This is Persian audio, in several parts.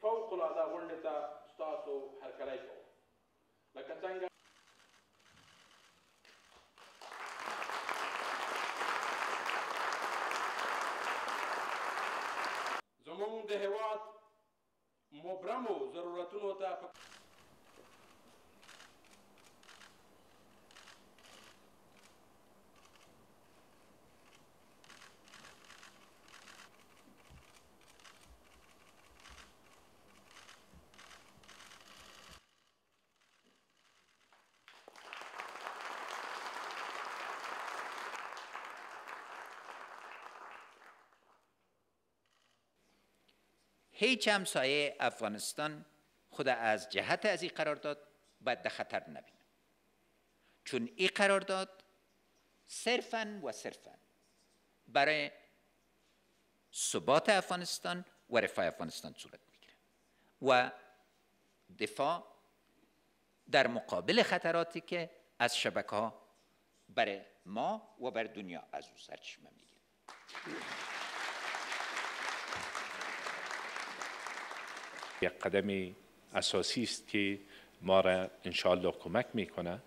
فوق العاده غونډې ته ستاسو هرکلی کوم. لکه څنګه؟ زموږ د هیواد مبرمو ضرورتونو ته هیچ همسایه افغانستان خود از جهت از این قرارداد باید خطر نبینه چون این قرارداد صرفا و صرفا برای ثبات افغانستان و رفاه افغانستان صورت می‌گیره و دفاع در مقابل خطراتی که از شبکه ها برای ما و بر دنیا از او سرچشمه می‌گیره. یک قدم اساسی است که ما را انشاءالله کمک می‌کنه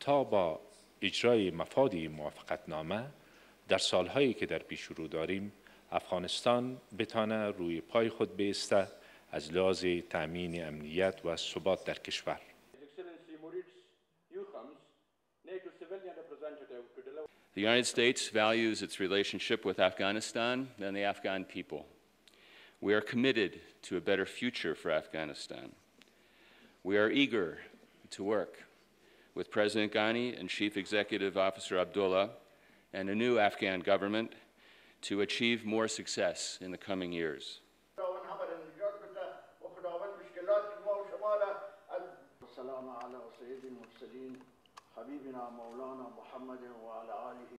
تا با اجرای مفادی موافقت نامه در سالهایی که در پیش رو داریم افغانستان بتانه روی پای خود بیسته از لحاظ تأمین امنیت و ثبات در کشور The United States values its relationship with Afghanistan and the Afghan people. We are committed to a better future for Afghanistan. We are eager to work with President Ghani and Chief Executive Officer Abdullah and a new Afghan government to achieve more success in the coming years.